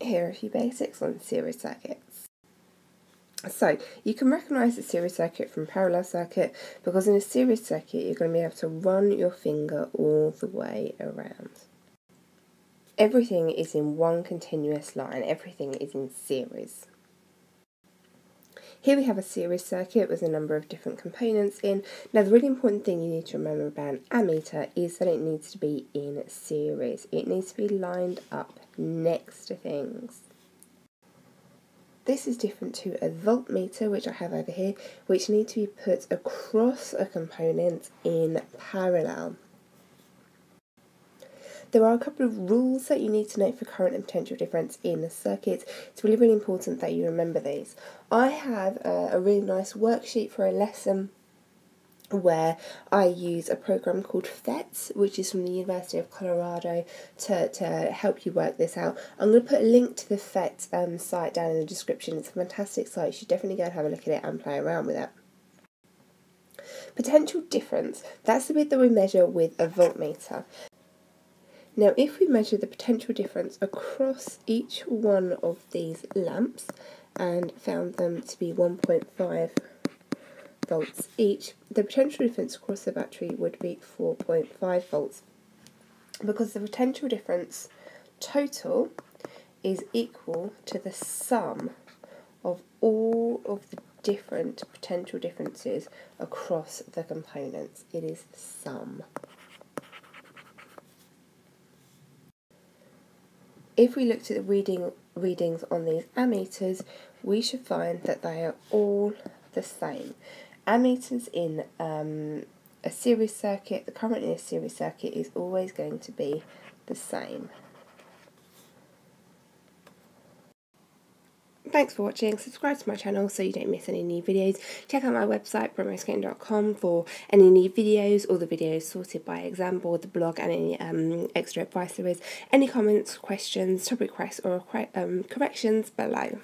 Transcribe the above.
Here are a few basics on series circuits. So, you can recognise a series circuit from parallel circuit because in a series circuit you're going to be able to run your finger all the way around. Everything is in one continuous line, everything is in series. Here we have a series circuit with a number of different components in. Now the really important thing you need to remember about an ammeter is that it needs to be in series. It needs to be lined up next to things. This is different to a voltmeter, which I have over here, which need to be put across a component in parallel. There are a couple of rules that you need to note for current and potential difference in the circuit. It's really, really important that you remember these. I have a, a really nice worksheet for a lesson where I use a program called PhET's, which is from the University of Colorado, to, to help you work this out. I'm going to put a link to the PhET um, site down in the description. It's a fantastic site. You should definitely go and have a look at it and play around with it. Potential difference, that's the bit that we measure with a voltmeter. Now if we measure the potential difference across each one of these lamps and found them to be 1.5 volts each, the potential difference across the battery would be 4.5 volts because the potential difference total is equal to the sum of all of the different potential differences across the components. It is sum. If we looked at the reading readings on these ammeters, we should find that they are all the same. Ammeters in um, a series circuit, the current in a series circuit is always going to be the same. Thanks for watching. Subscribe to my channel so you don't miss any new videos. Check out my website, primrosekitten.com for any new videos, all the videos sorted by exam board, the blog, and any um, extra advice there is. Any comments, questions, topic requests, or um, corrections below.